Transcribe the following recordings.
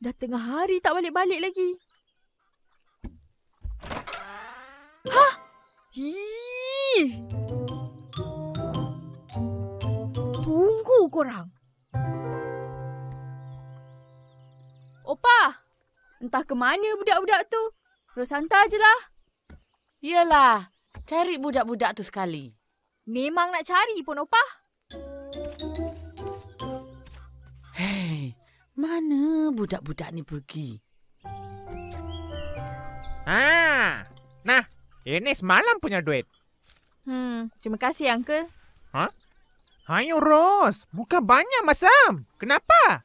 Dah tengah hari tak balik-balik lagi. Hah? Hii! Tunggu korang. Opa! Entah ke mana budak-budak tu. Terus hantar je lah. Yelah, cari budak-budak tu sekali. Memang nak cari pun, Opa. Mana budak-budak ni pergi? Ah, nah, ini semalam punya duit. Hmm, terima kasih, Uncle. Ayo Ros, buka banyak masam. Kenapa?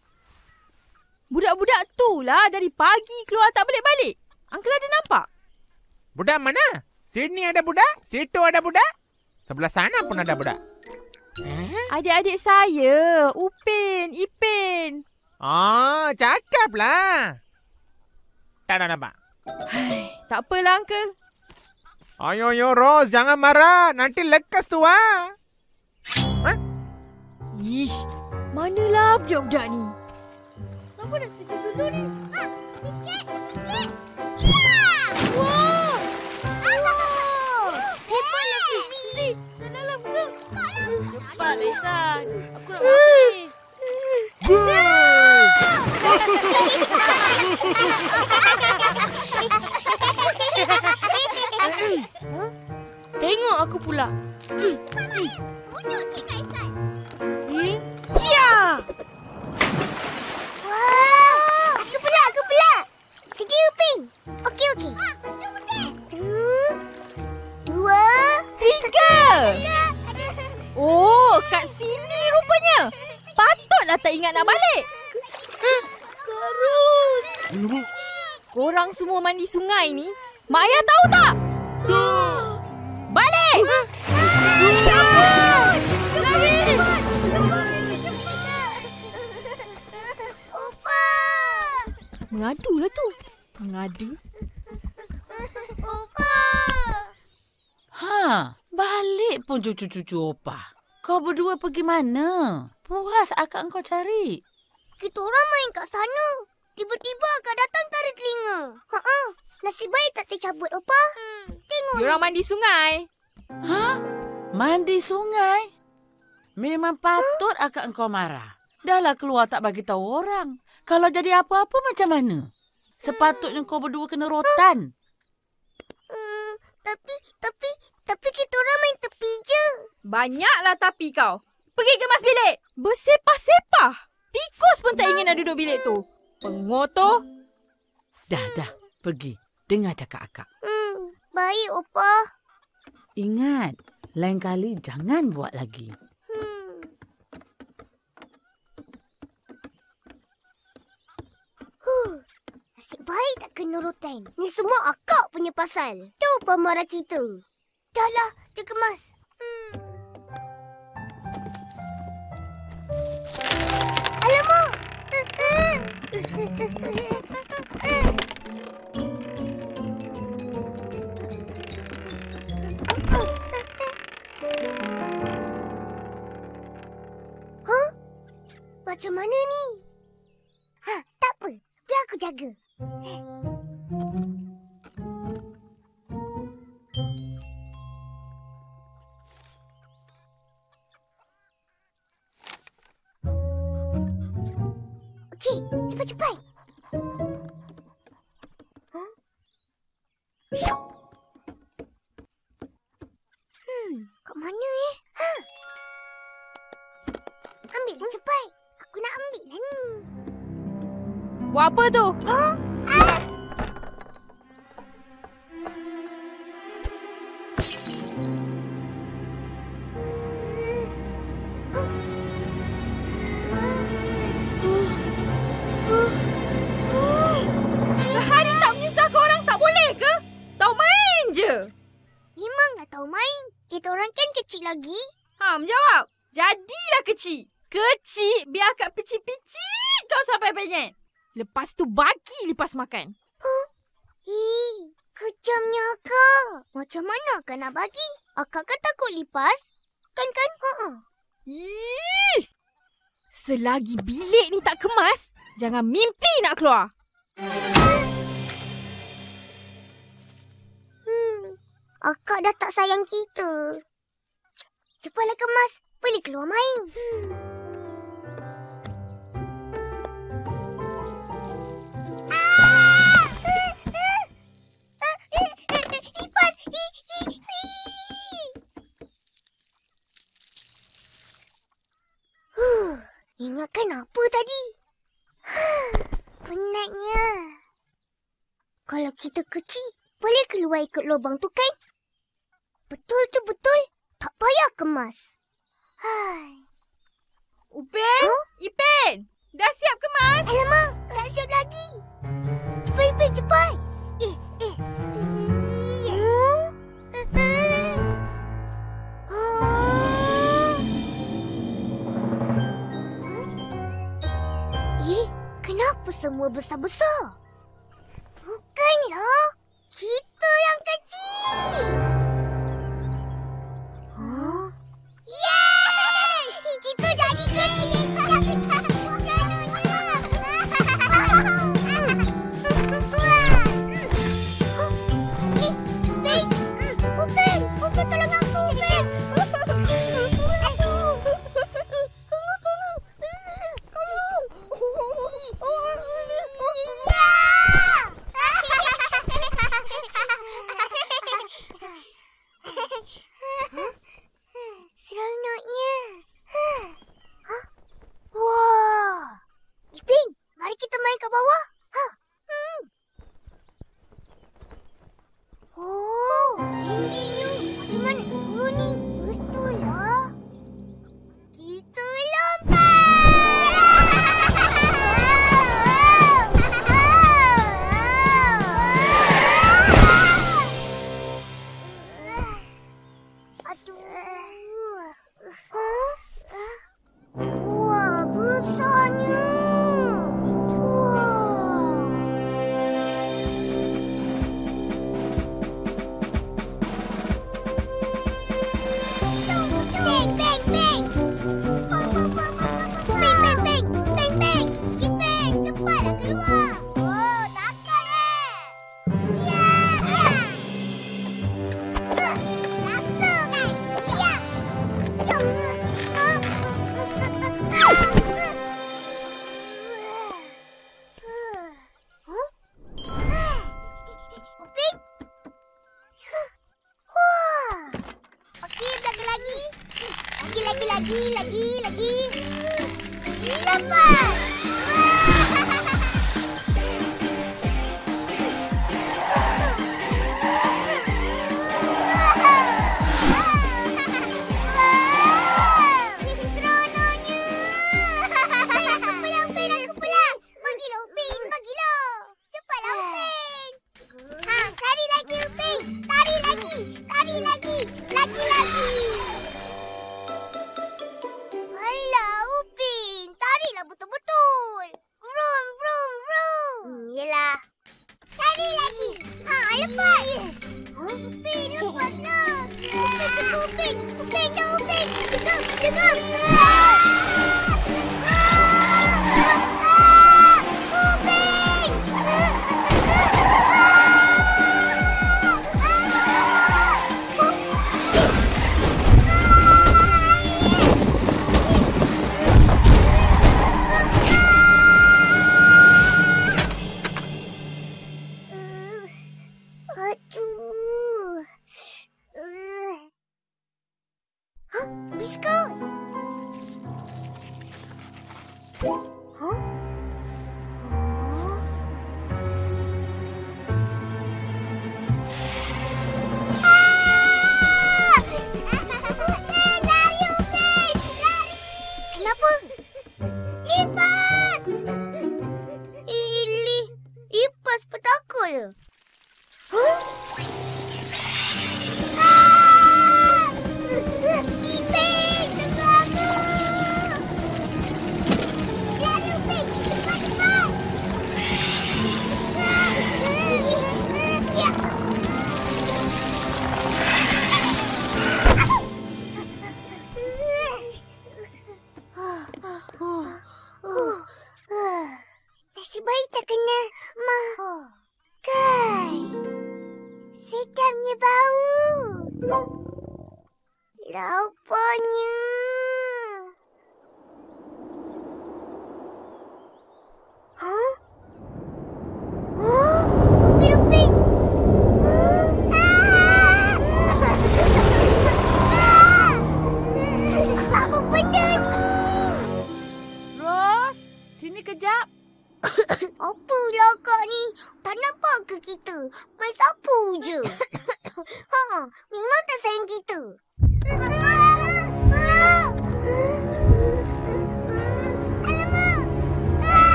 Budak-budak tu lah dari pagi keluar tak balik-balik. Uncle ada nampak? Budak mana? Sini ada budak, situ ada budak. Sebelah sana pun ada budak. Eh? Adik-adik saya, Upin, Ipin. Oh, cakaplah. Tak ada nampak. Hai, tak apalah, Uncle. Ayo, ayo Ros, jangan marah. Nanti lekas tu ah. Ish, manalah budak-budak ni? Siapa dah terjun dulu ni? Ha, biskit, biskit. Wow! Wow! Hebatlah Fizi. Dah dalam ke? Cepat, Lisan. Aku nak masuk ni. Tengok aku pula. Unjuk sikit Kak Ihsan. Hmm? Ya! Wah! Aku pula, aku pula. Segi Upin. Okey, okey. Satu, dua, Tiga! Oh, kat sini rupanya. Patutlah tak ingat nak balik. Karus. Korang semua mandi sungai ni, Mak Ayah tahu tak? Balik! Cepat! Lari! Opa! Mengadu lah tu. Mengadu. Opa! Ha, balik pun cucu-cucu opa. Kau berdua pergi mana? Puas akak kau cari. Kita orang main kat sana. Tiba-tiba akak datang tarik telinga. Ha Nasib baik tak tercabut, Opa. Hmm. Tengok. Diorang mandi sungai. Ha? Mandi sungai? Memang patut akak engkau marah. Dahlah keluar tak bagi tahu orang. Kalau jadi apa-apa macam mana? Sepatutnya kau berdua kena rotan. Hmm, tapi, tapi, tapi kita orang main tepi je. Banyaklah tapi kau. Pergi kemas bilik. Bersepah-sepah. Tikus pun tak ingin nak duduk bilik tu. Pengotor. Dah, dah. Pergi. Dengar cakap akak. Hmm, baik, Opa. Ingat, lain kali jangan buat lagi. Hmm. Huh. Nasib baik tak kena rotan. Ni semua akak punya pasal. Tu pemarah kita. Dah lah, dia kemas. Hmm. Alamak! Huh? Macam mana ni? Ha, tak apa. Biar aku jaga. Hmm, kat mana eh? Ha. Ambil lah cepat. Aku nak ambil lah ni. Buat apa tu? Huh? tu bagi lepas makan. Huh? Ih, kejamnya akak. Macam mana akak nak bagi? Akak kan takut lipas. Kan kan? Uh-uh. Ih. Selagi bilik ni tak kemas, jangan mimpi nak keluar. Hmm, akak dah tak sayang kita. Cepatlah kemas. Boleh keluar main. Hmm. keluar ikut lubang tu kan? Betul tu betul. Tak payah kemas. Hai. Upin? Huh? Ipin? Dah siap kemas? Alamak, tak siap lagi. Cepat Ipin, cepat. Eh, eh. Hmm? Semua besar-besar. Nampak ya? Upin, lepaslah! Upin, upin! Upin, upin! Cegang, cegang!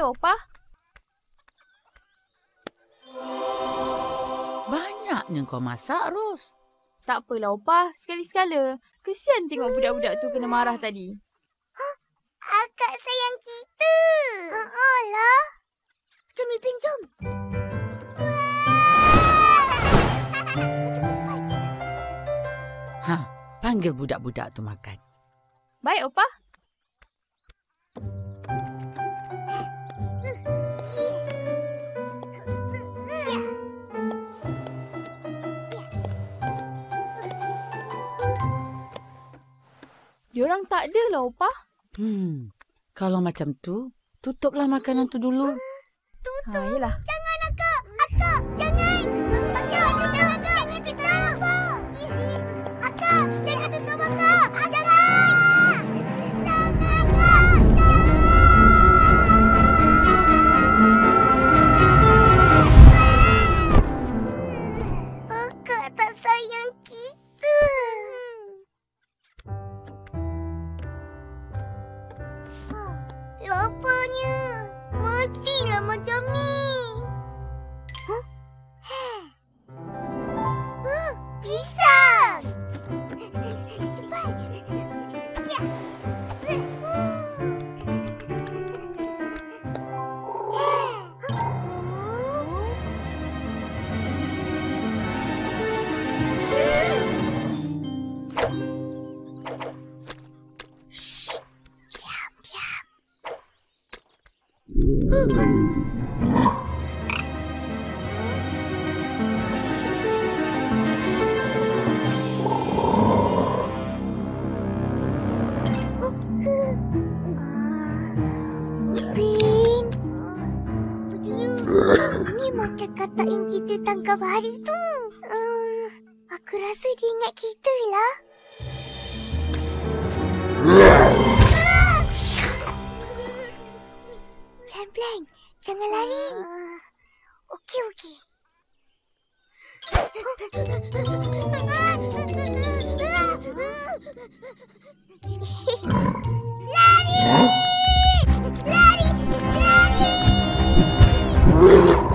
Opa. Banyaknya kau masak, Ros. Tak apalah, Opa. Sekali-sekala. Kesian tengok budak-budak tu kena marah tadi. Akak sayang kita. Haa lah. Jom Ipin, jom. Ha, panggil budak-budak tu makan. Baik, Opa. Diorang tak ada lah, Opa. Hmm, kalau macam tu, tutuplah makanan tu dulu. Ha, yelah. Jangan akak. Akak, jangan. Hari tu. Uh, aku rasa dia ingat kita lah. Pelan-pelan. Jangan lari. Okey, okey. Lari! Lari! Lari!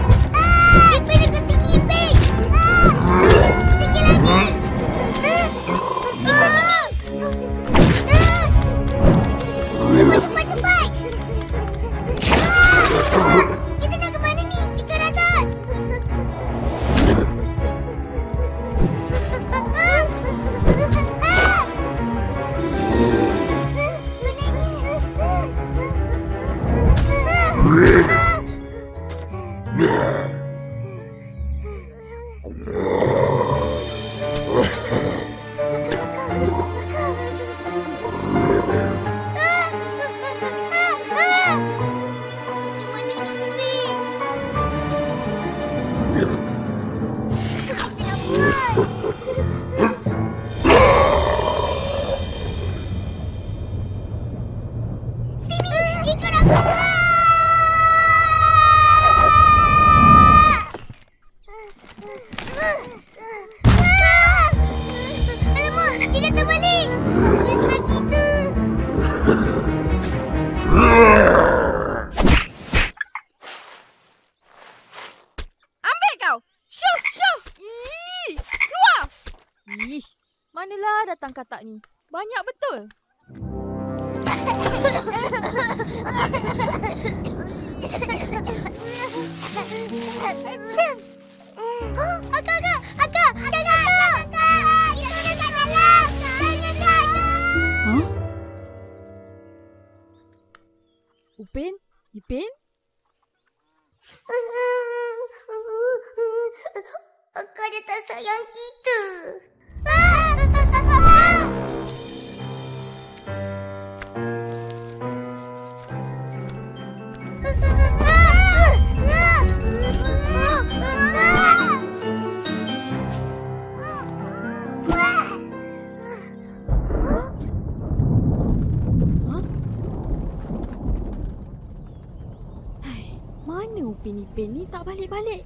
Balik-balik?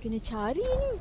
Kena cari ni.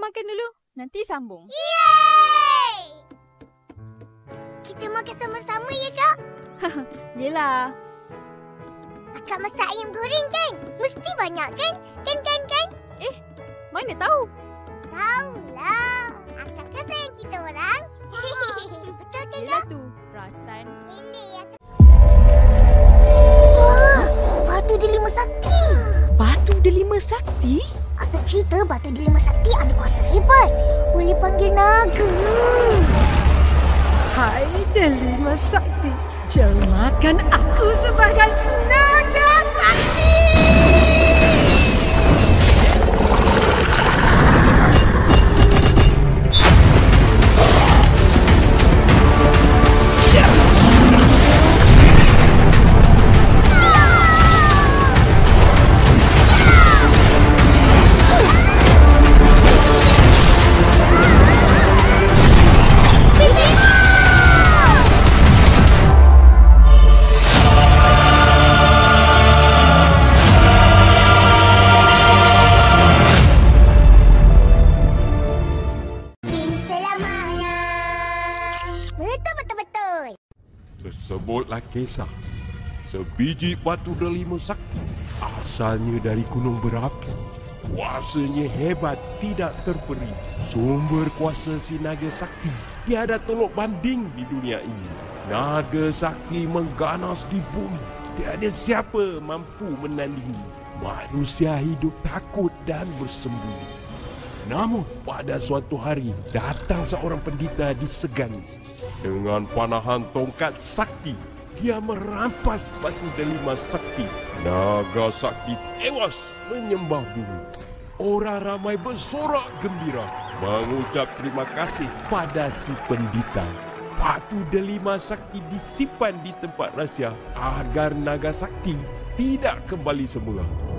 Makan dulu. Nanti sambung. Yeay! Kita makan sama-sama ya, Kak? Yelah. Akak masak ayam goreng kan? Mesti banyak kan? Kan, kan, kan? Mana tahu? Tahulah. Akak kan sayang kita orang. Betul kan, Yelah tu. Perasan. Pilih akak. Wah, batu delima sakti. Batu delima sakti? Akak cerita batu delima sakti ada kuasa hebat. Boleh panggil naga. Hai delima sakti. Jelmakan aku sebagai naga Tersebutlah kisah. Sebiji batu delima sakti Asalnya dari gunung berapi. Kuasanya hebat tidak terperi. Sumber kuasa si naga sakti Tiada tolok banding di dunia ini. Naga sakti mengganas di bumi Tiada siapa mampu menandingi. Manusia hidup takut dan bersembunyi Namun pada suatu hari datang seorang pendeta di Segan. Dengan panahan tongkat sakti, dia merampas batu delima sakti. Naga sakti tewas menyembah bumi. Orang ramai bersorak gembira mengucap terima kasih pada si pendeta. Batu delima sakti disimpan di tempat rahsia agar naga sakti tidak kembali semula.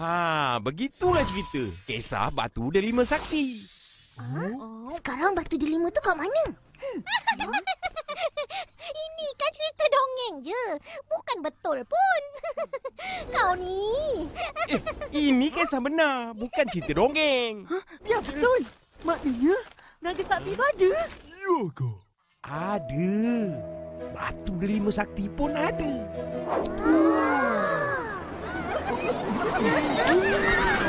Ha, begitulah cerita. Kisah batu delima sakti. Sekarang batu delima tu kat mana? Hmm. Ini kan cerita dongeng je. Bukan betul pun. Kau ni. Ini kisah benar, bukan cerita dongeng. Ya betul. Maknanya naga sakti tu ada. Ya ke? Ada. Batu delima sakti pun ada. Mimpi-mimpi. やったー!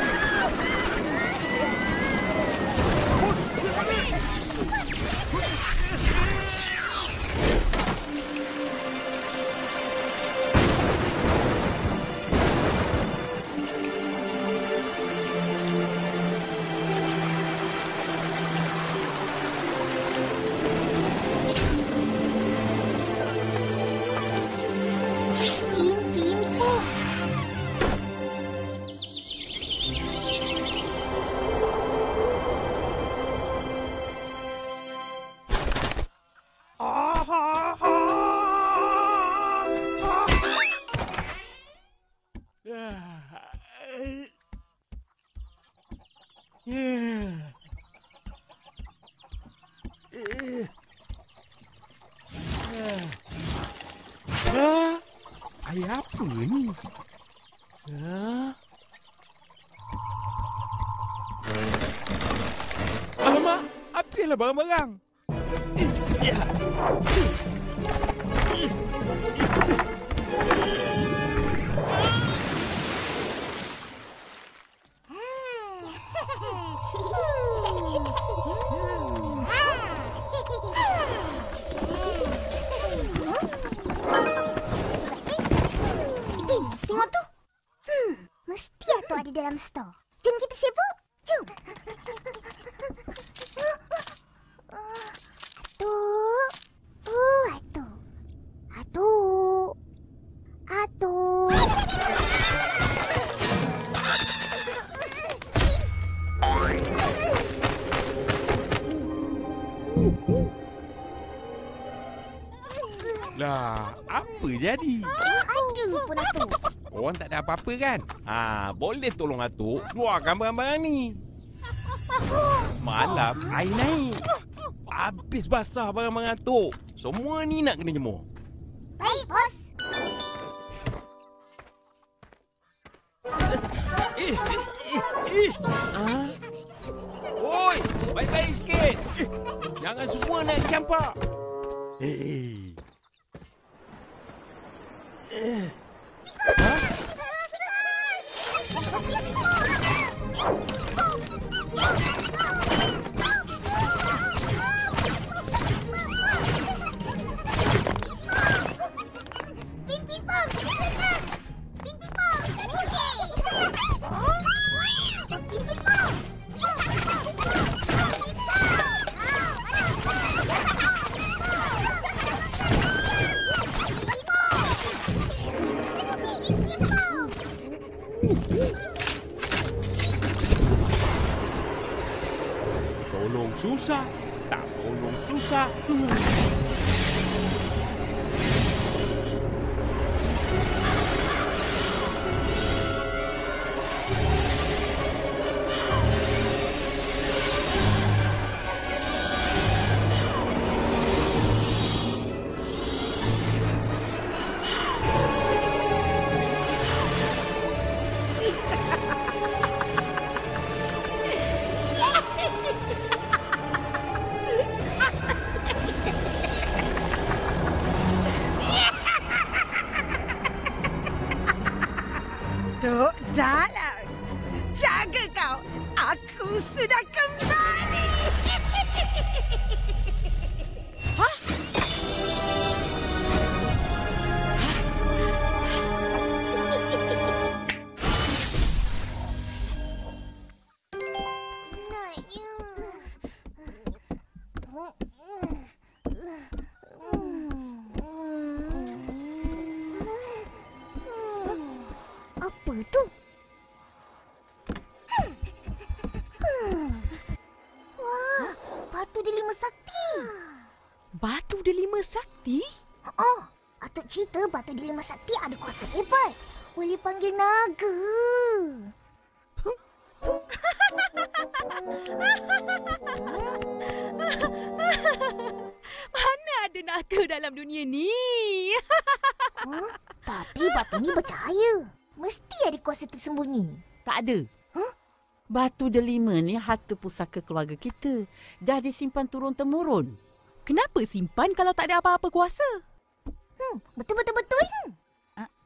Air apa ni? Ah. Alamak, habislah barang-barang. Eh, ya. Tak apa-apa kan? Ah, boleh tolong Atuk keluarkan barang-barang ni. Malam air naik. Habis basah barang-barang Atuk. Semua ni nak kena jemur. Baik, bos. Eh, eh, eh, eh. Ah. Oi, baik-baik sikit. Eh, jangan semua nak campak. Eh. Eh. Tolong susah, tak tolong susah. Duk, cerita batu dilema sakti ada kuasa hebat. Boleh panggil naga. Mana ada naga dalam dunia ni? Huh? Tapi batu ni percaya. Mesti ada kuasa tersembunyi. Tak ada. Huh? Batu delima ni harta pusaka keluarga kita. Dah disimpan turun-temurun. Kenapa simpan kalau tak ada apa-apa kuasa? Hmm, betul-betul-betul.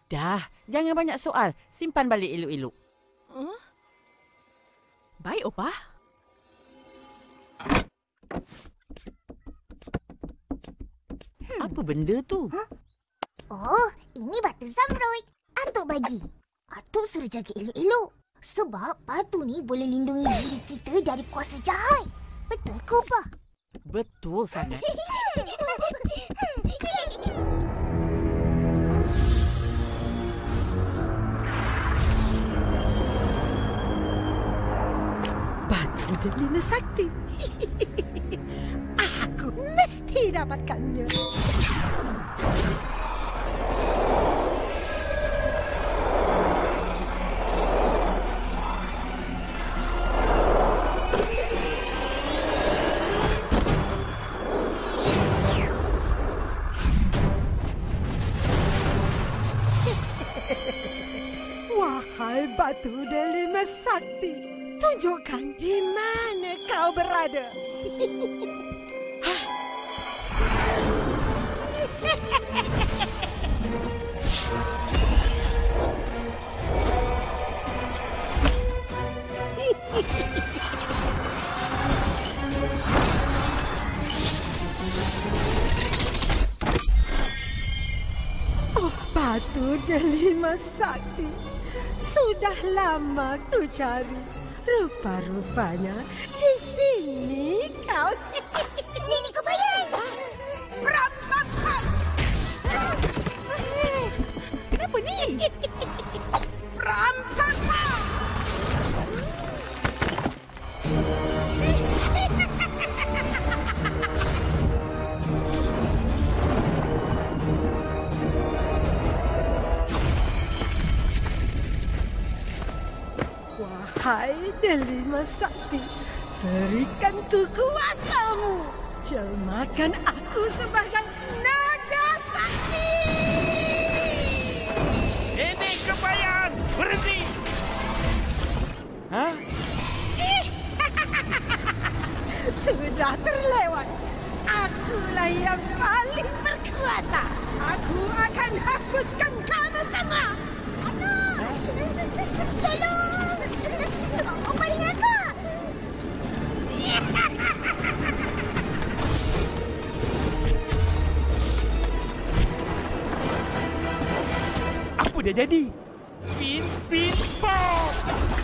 Dah, jangan banyak soal. Simpan balik elok-elok. Huh? Baik, Opah. Apa benda tu? Oh, ini batu zamrud. Atuk bagi. Atuk suruh jaga elok-elok. Sebab batu ni boleh lindungi diri kita dari kuasa jahat. Betul ke, apa? Betul sangat. Delima sakti. Aku mesti dapatkannya. Wahai batu delima sakti, tunjukkan berada. Oh, delima sakti. Sudah lama ku cari. Rupa-rupanya di sini kau. Nenek kebayan. Perampakan! Kenapa ni? Wahai delima sakti, berikan ku kuasamu. Jelmakan aku sebagai naga sakti. Nenek kebayan, berhenti! Hah? Sudah terlewat. Akulah yang paling berkuasa. Aku akan hapuskan kamu semua. Tolong! Dah jadi? Pin, pin, pop!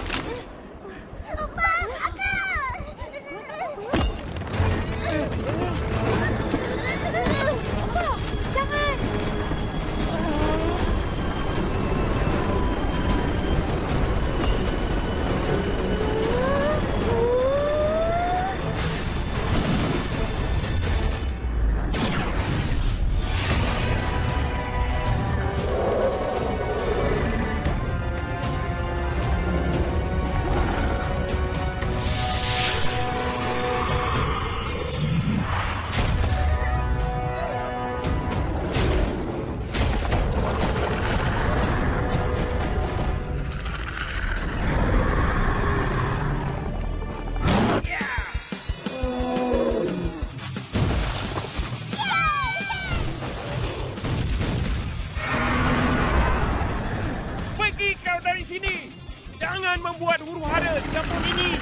Sini! Jangan membuat huru hara di kampung ini!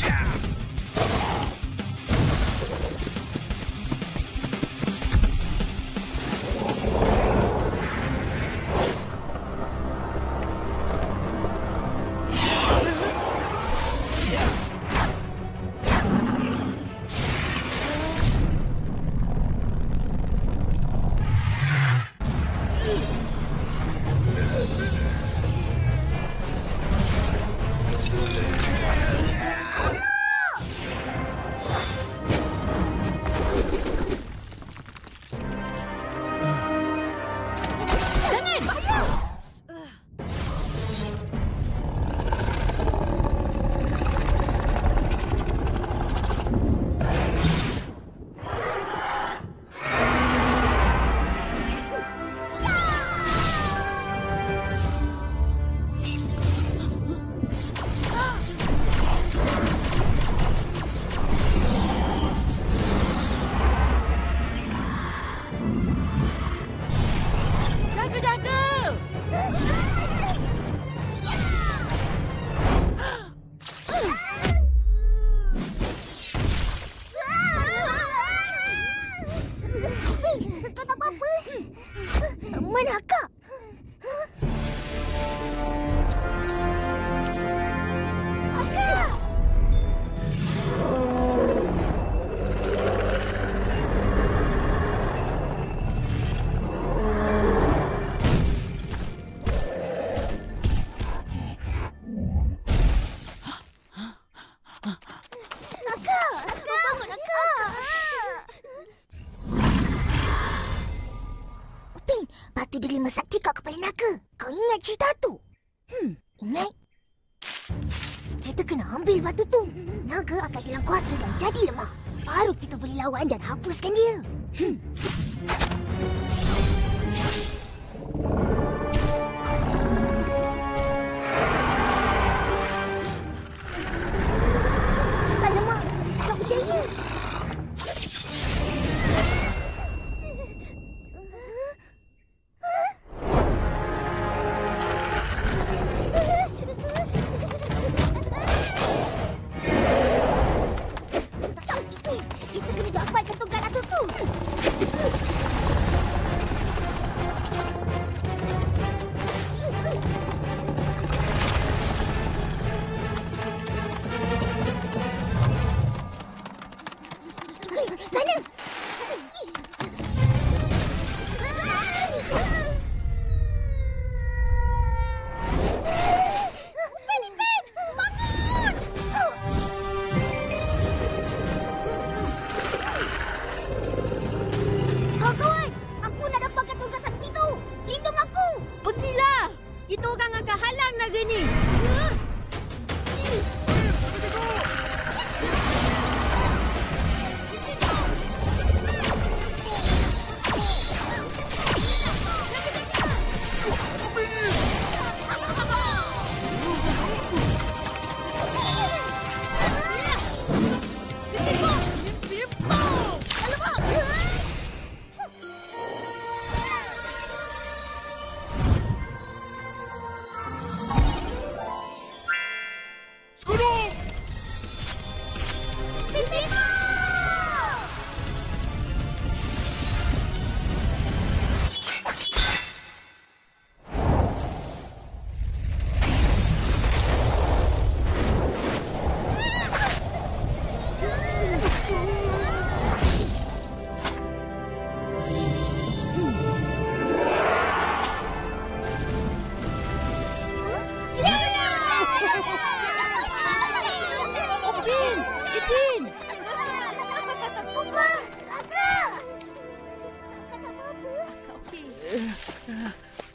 Ya!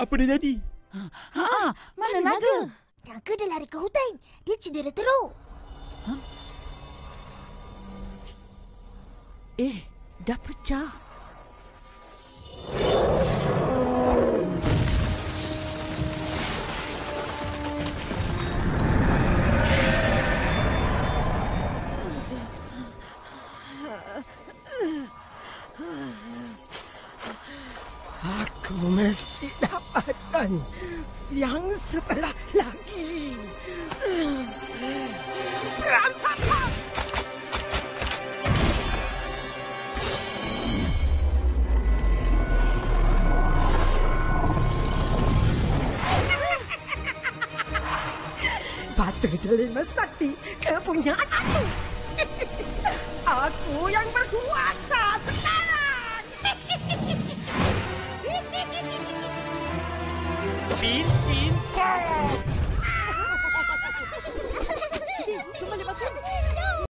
Apa dah jadi? Ha, mana naga? Naga dah lari ke hutan. Dia cedera teruk. Eh, dah pecah. Aku mesti dapatkan yang sebelah lagi. Berantakan! Batu delima sakti kepunyaan aku. aku yang berkuasa Pin, pin, pop!